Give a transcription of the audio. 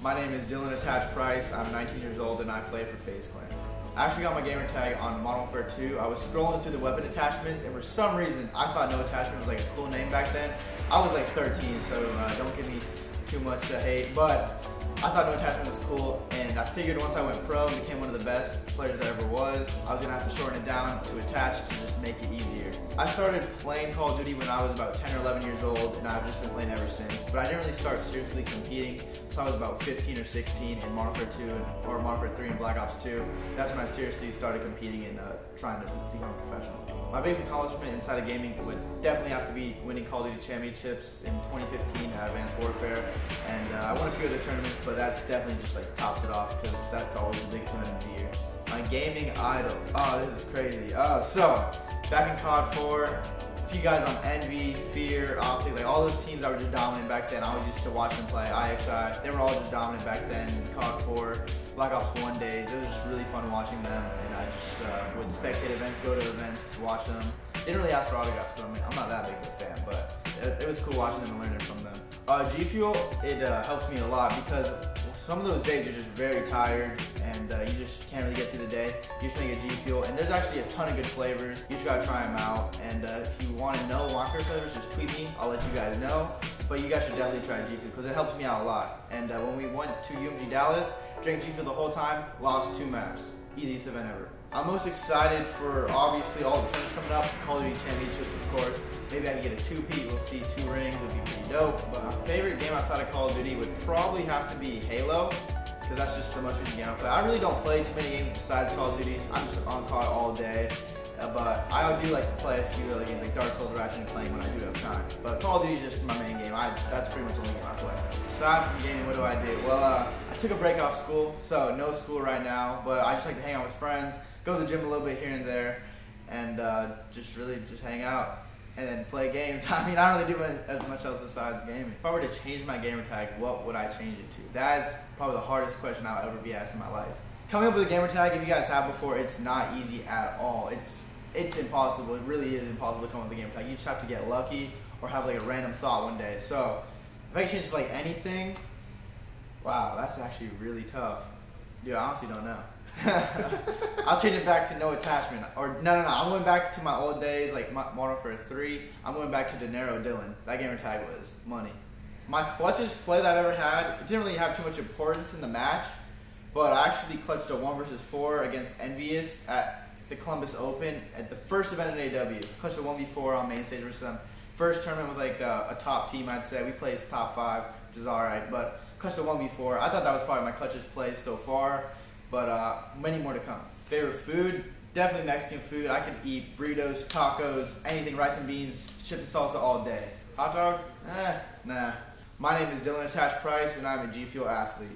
My name is Dylan Attach Price. I'm 19 years old and I play for FaZe Clan. I actually got my gamer tag on Modern Warfare 2. I was scrolling through the weapon attachments and for some reason I thought no attachment was like a cool name back then. I was like 13 so uh, don't give me too much to hate but I thought no attachment was cool and I figured once I went pro and became one of the best players that ever was, I was to have to shorten it down to attach to just make it easier. I started playing Call of Duty when I was about 10 or 11 years old and I've just been playing ever since. But I didn't really start seriously competing until I was about 15 or 16 in Modern Warfare 2 and, or Modern Warfare 3 and Black Ops 2. That's when I seriously started competing and uh, trying to become a professional. My biggest accomplishment inside of gaming would definitely have to be winning Call of Duty Championships in 2015 at Advanced Warfare. And uh, I won a few other tournaments, but that's definitely just like tops it off because that's always the biggest event of the year. My gaming idol. Oh, this is crazy. Uh, so, back in COD 4, a few guys on Envy, Fear, Optic, like all those teams that were just dominant back then. I was used to watch them play. IXI, they were all just dominant back then. COD 4, Black Ops 1 days. It was just really fun watching them, and I just uh, would spectate events, go to events, watch them. Didn't really ask for autographs, but I mean, I'm not that big of a fan, but it, it was cool watching them and learning from. Uh, G Fuel, it uh, helps me a lot because some of those days you're just very tired and uh, you just can't really get through the day. You just make a G Fuel, and there's actually a ton of good flavors. You just gotta try them out. And uh, if you want to know my favorite flavors, just tweet me. I'll let you guys know. But you guys should definitely try G Fuel because it helps me out a lot. And uh, when we went to UMG Dallas, drank G Fuel the whole time, lost two maps. Easiest event ever. I'm most excited for obviously all the tournaments coming up, Call of Duty Championships, of course. Maybe I can get a two-peat. We'll see two rings. Would be pretty dope. But my favorite game outside of Call of Duty would probably have to be Halo, because that's just the most recent game I play. I really don't play too many games besides Call of Duty. I'm just on call all day. Uh, but I do like to play a few other games like Dark Souls Ratchet and Clank when I do have time. But Call of Duty is just my main game. I, that's pretty much the only game I play. Aside from gaming, what do I do? Well, uh, took a break off school, so no school right now. But I just like to hang out with friends, go to the gym a little bit here and there, and uh, just really just hang out and then play games. I mean, I don't really do as much else besides gaming. If I were to change my gamer tag, what would I change it to? That is probably the hardest question I'll ever be asked in my life. Coming up with a gamer tag, if you guys have before, it's not easy at all. It's it's impossible. It really is impossible to come up with a gamer tag. You just have to get lucky or have like a random thought one day. So if I change like anything, wow, that's actually really tough. Dude, I honestly don't know. I'll change it back to no attachment. Or no, no, no. I'm going back to my old days, like Modern Warfare 3. I'm going back to Dinero Dylan. That gamer tag was money. My clutches play that I've ever had, it didn't really have too much importance in the match, but I actually clutched a one versus four against EnVyUs at the Columbus Open at the first event in AW. Clutched a one v four on main stage versus them. First tournament with like a, a top team, I'd say. We placed top five, which is all right, but clutched a one four. I thought that was probably my clutchest play so far but uh, many more to come. Favorite food? Definitely Mexican food. I can eat burritos, tacos, anything, rice and beans, chips and salsa all day. Hot dogs? Eh, nah. My name is Dylan Attach Price, and I'm a G Fuel athlete.